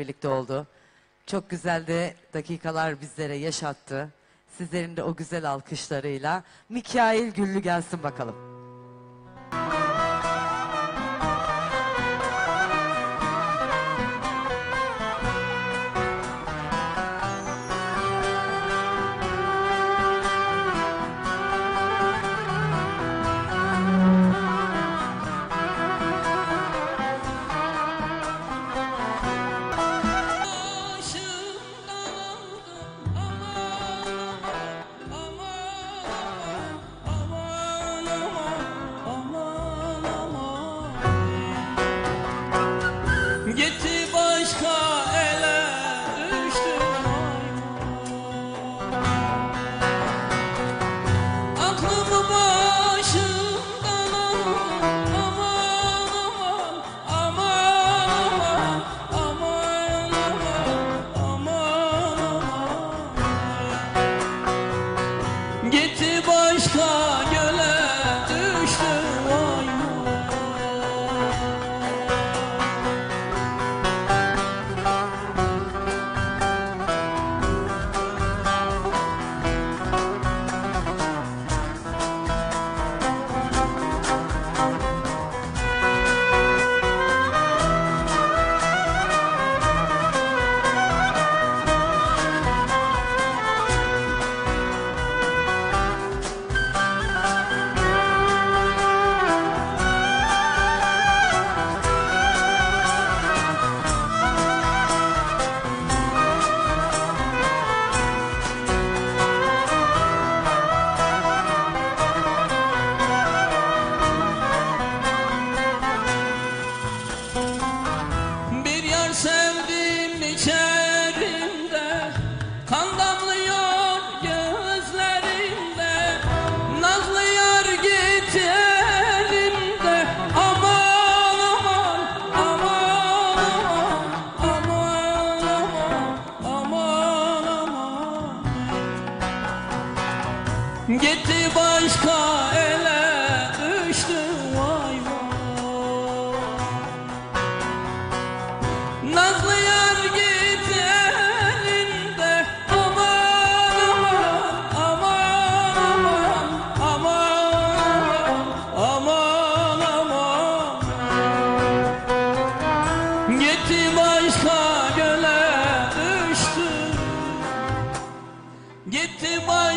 birlikte oldu. Çok güzel de dakikalar bizlere yaşattı. Sizlerin de o güzel alkışlarıyla Mikail Güllü gelsin bakalım.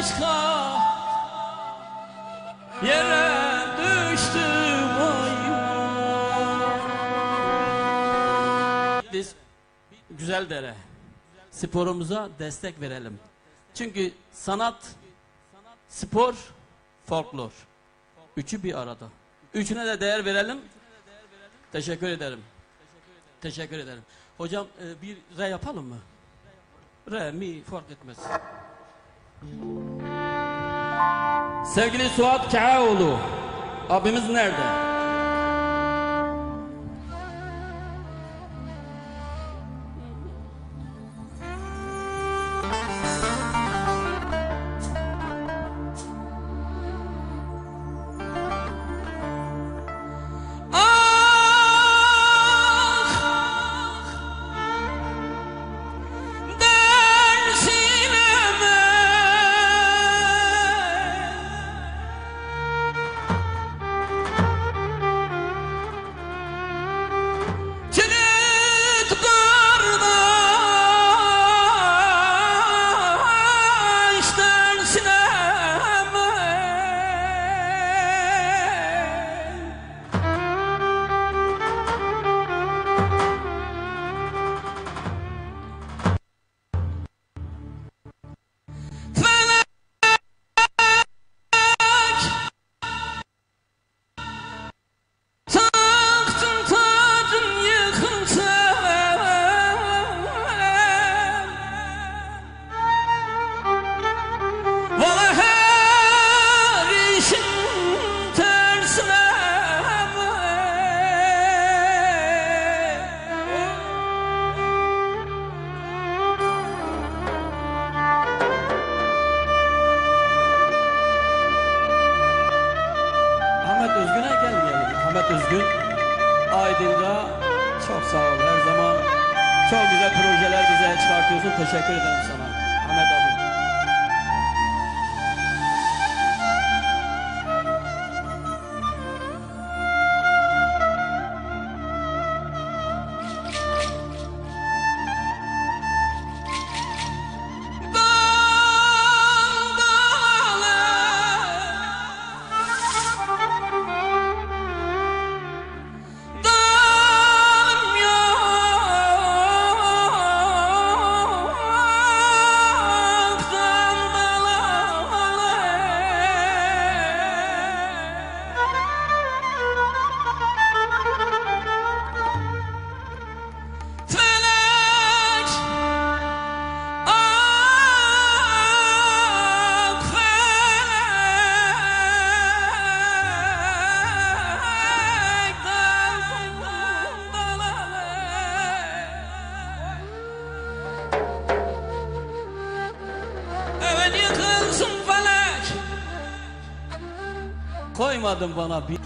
Başka yere düştü vay Biz güzel dere sporumuza destek verelim. Çünkü sanat, spor, folklor. Üçü bir arada. Üçüne de değer verelim. Teşekkür ederim. Teşekkür ederim. Hocam e, bir re yapalım mı? Re, mi fark etmez. Sevgili Suat Kağaoğlu, abimiz nerede? Bana. Bir...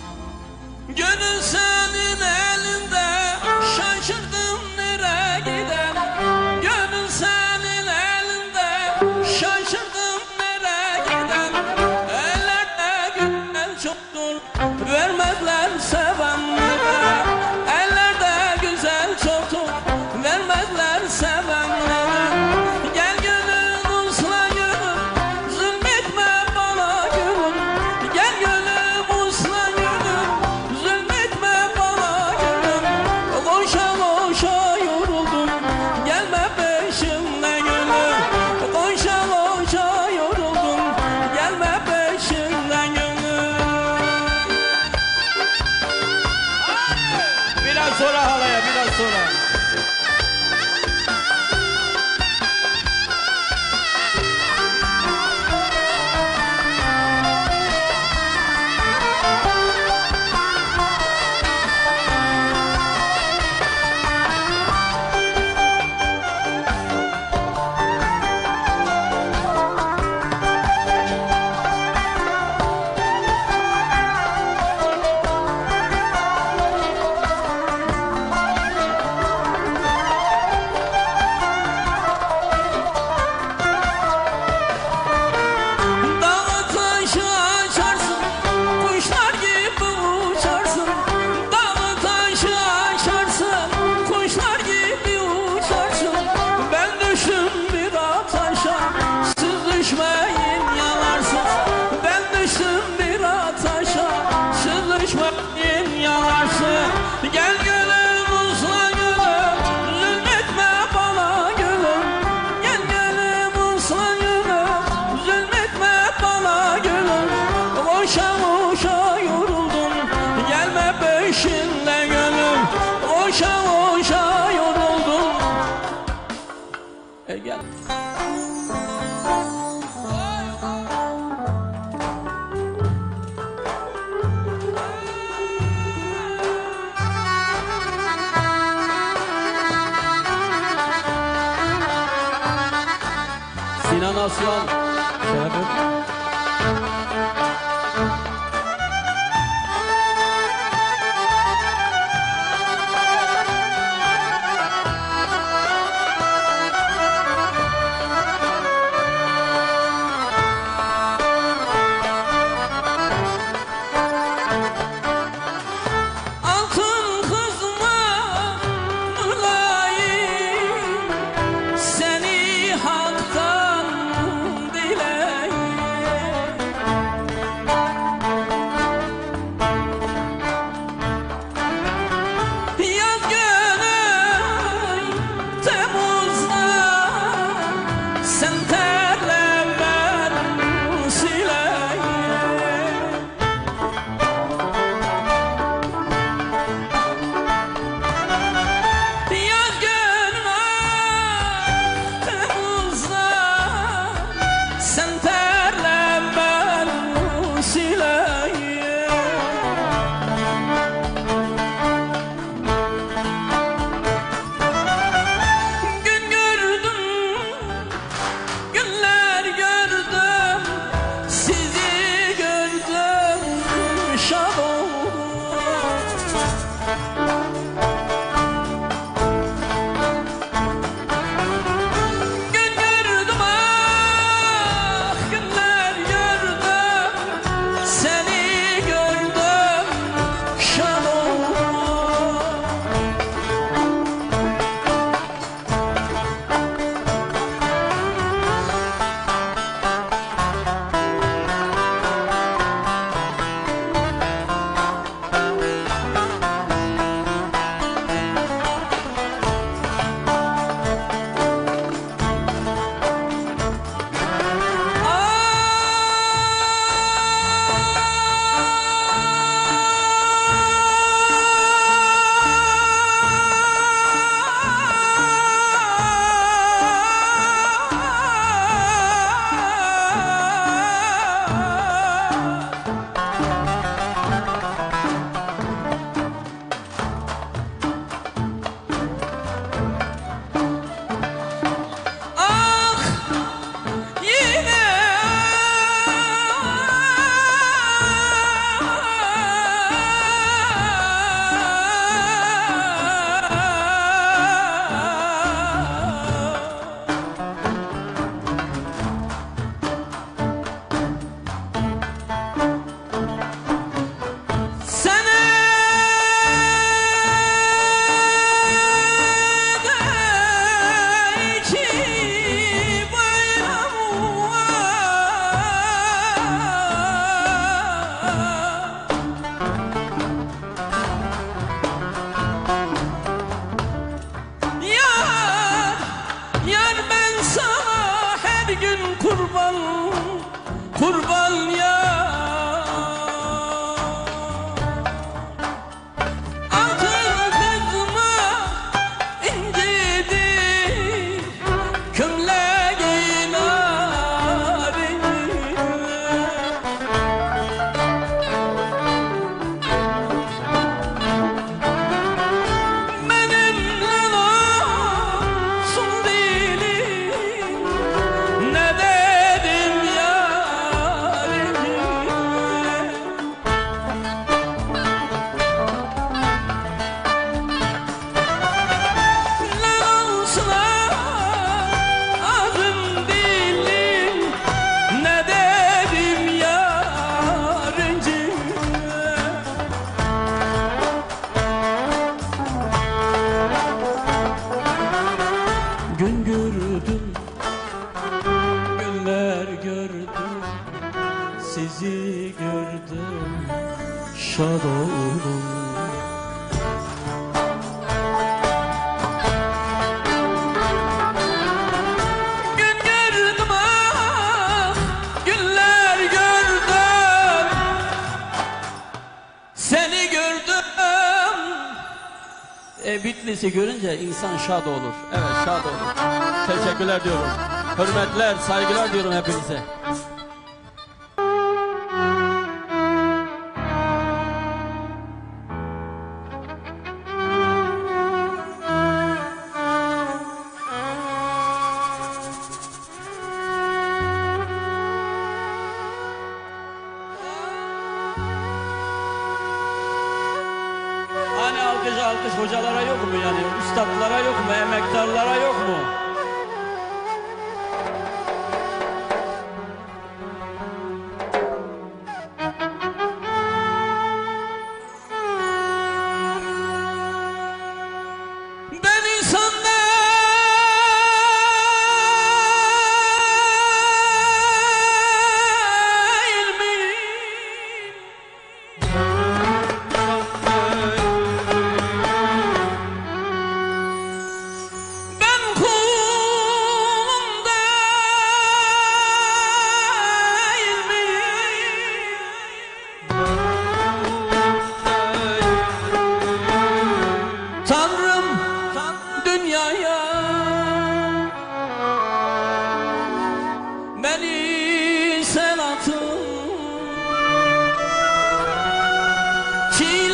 gel. Sinan Aslan. Birisi görünce insan şad olur. Evet şad olur. Teşekkürler diyorum. Hürmetler, saygılar diyorum hepinize. to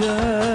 güzel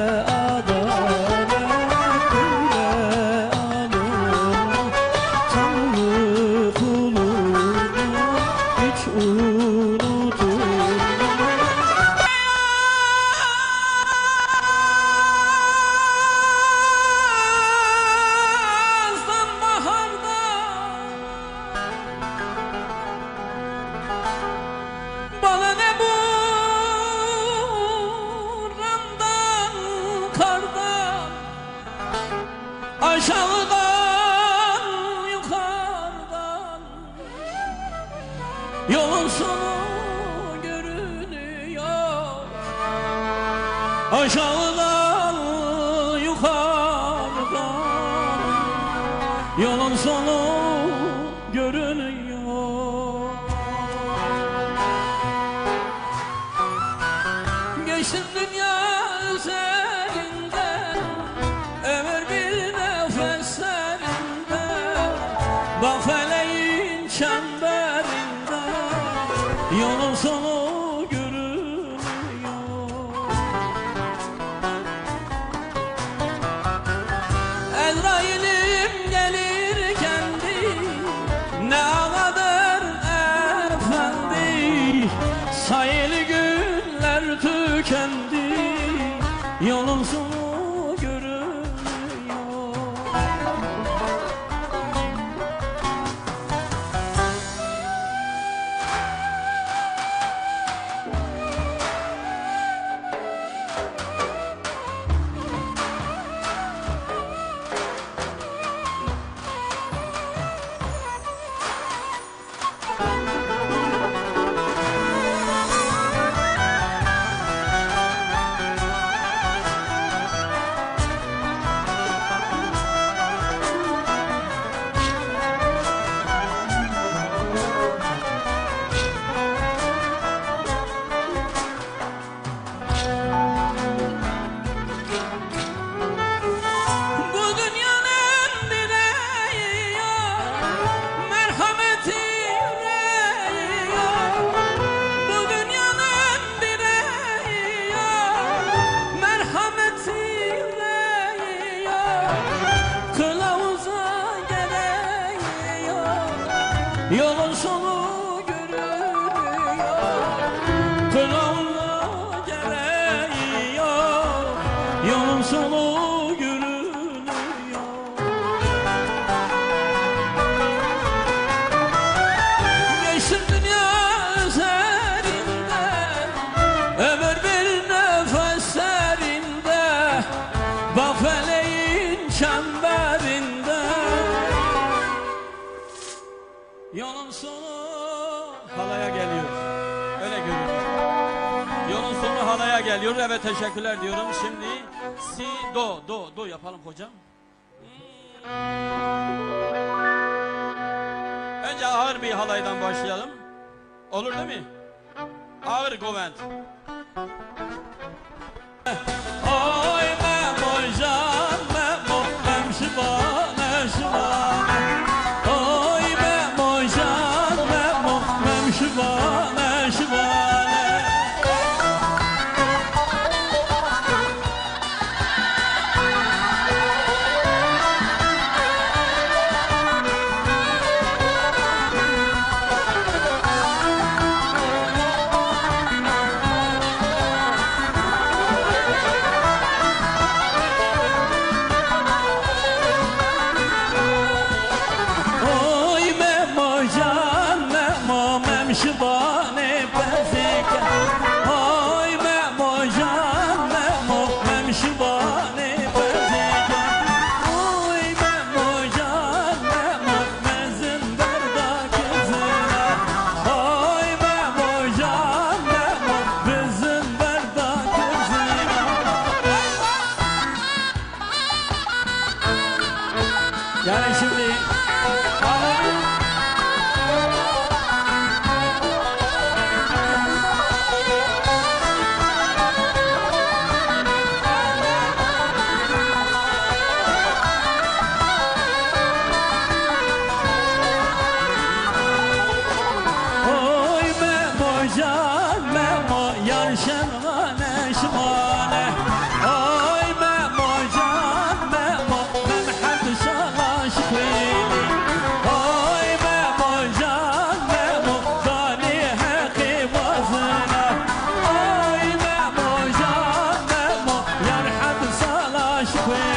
有人说 ediyoruz. Evet teşekkürler diyorum. Şimdi si do do do yapalım hocam. Önce ağır bir halaydan başlayalım. Olur değil mi? Ağır govent. Nashville.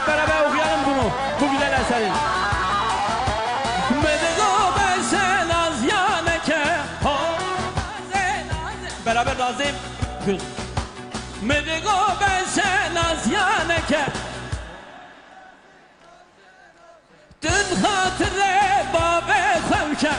Hep beraber okuyalım bunu. Bu güzel eseri. Beraber razıyım. Kız. Medigo ben sen az yaneke Dün hatıre babe sevke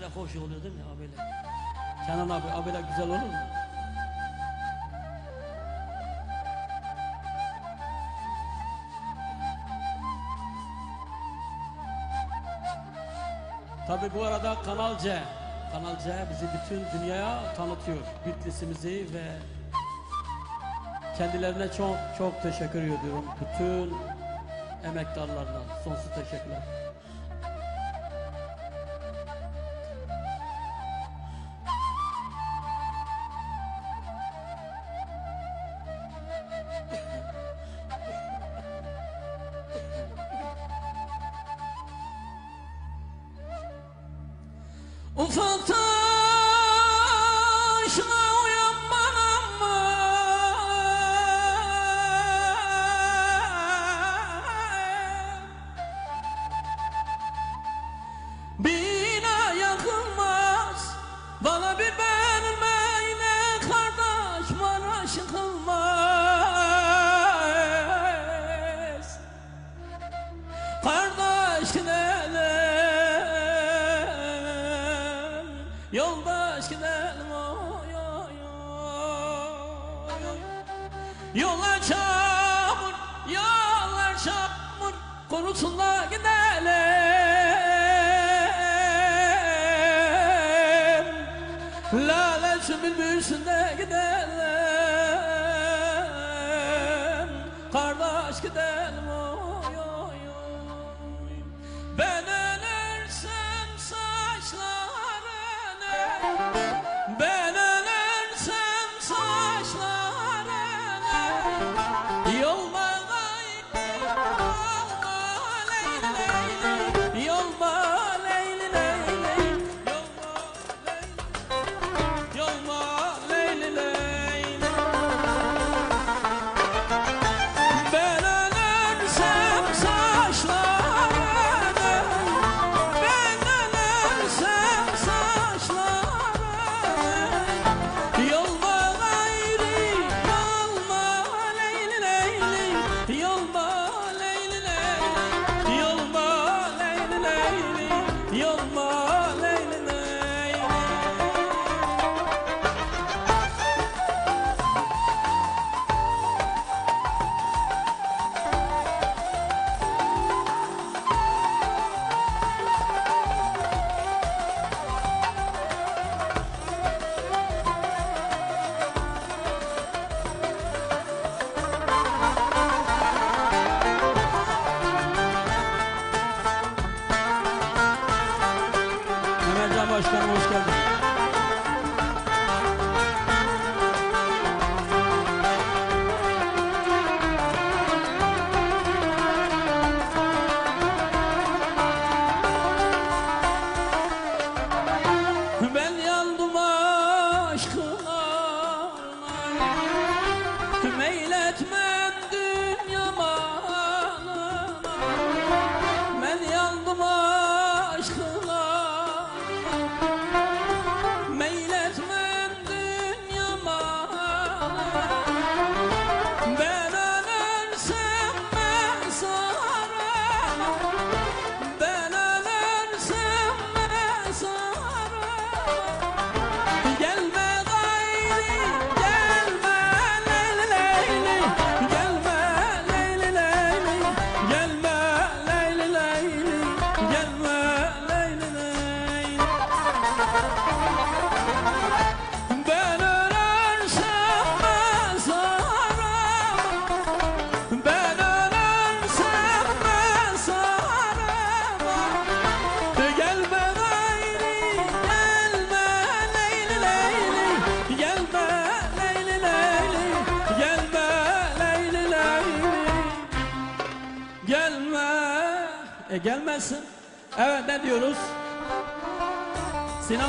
Abiyle hoş oluyor değil mi abiyle? Kenan abi abiyle güzel olur mu? Tabi bu arada Kanal C. Kanal C bizi bütün dünyaya tanıtıyor. Bitlisimizi ve kendilerine çok çok teşekkür ediyorum. Bütün emektarlarına sonsuz teşekkürler.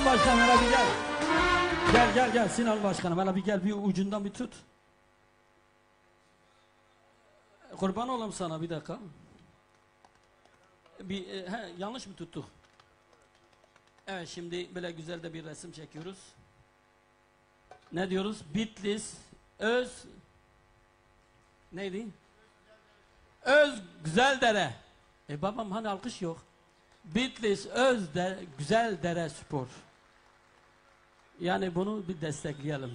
Sinan Başkan hele bir gel. Gel gel gel Sinan Başkanım hele bir gel bir ucundan bir tut. Kurban olayım sana bir dakika. Bir e, he, yanlış mı tuttuk? Evet şimdi böyle güzel de bir resim çekiyoruz. Ne diyoruz? Bitlis öz neydi? Öz güzel dere. E babam hani alkış yok. Bitlis öz de, güzel dere spor. Yani bunu bir destekleyelim.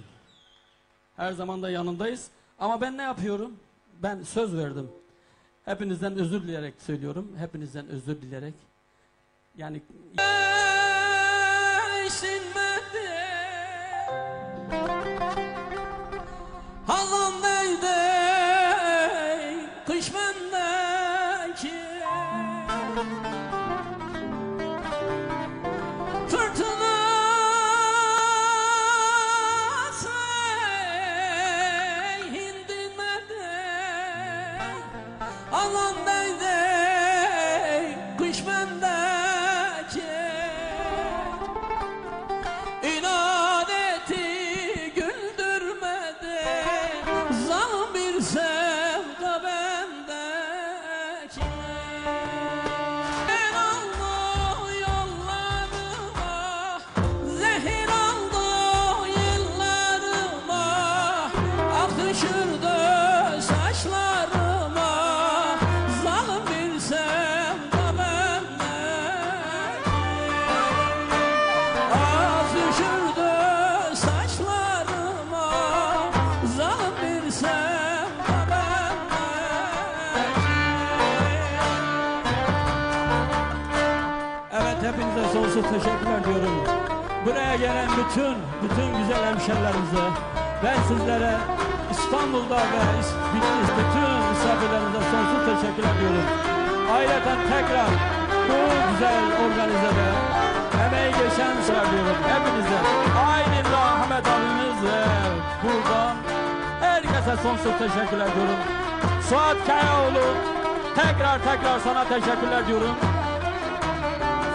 Her zaman da yanındayız. Ama ben ne yapıyorum? Ben söz verdim. Hepinizden özür dileyerek söylüyorum. Hepinizden özür dileyerek. Yani hepinize sonsuz teşekkürler diyorum. Buraya gelen bütün, bütün güzel hemşerilerimize ben sizlere İstanbul'da ve İs- Bitlis bütün misafirlerimize sonsuz teşekkür ediyorum. Ayrıca tekrar bu güzel organizede emeği geçen söylüyorum hepinize. Ve Ahmet abimiz buradan herkese sonsuz teşekkürler diyorum. Suat Kayaoğlu tekrar tekrar sana teşekkürler diyorum.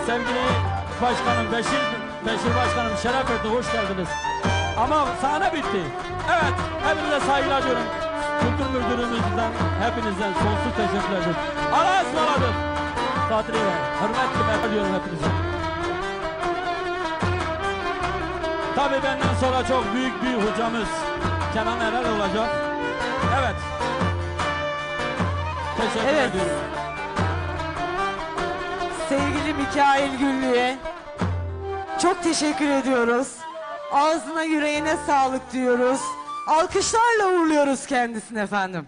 Sevgili Başkanım Beşir, Beşir Başkanım şeref verdi, hoş geldiniz. Ama sahne bitti. Evet, hepinize saygılar diyorum. Kültür müdürümüzden, hepinizden sonsuz teşekkür ederim. Allah'a ısmarladık. Fatih Bey, hürmet kıymet ediyorum hepinize. Tabii benden sonra çok büyük bir hocamız Kenan Erel olacak. Evet. Teşekkür Evet. ediyorum. Sevgili Mikail Güllü'ye çok teşekkür ediyoruz. Ağzına yüreğine sağlık diyoruz. Alkışlarla uğurluyoruz kendisini efendim.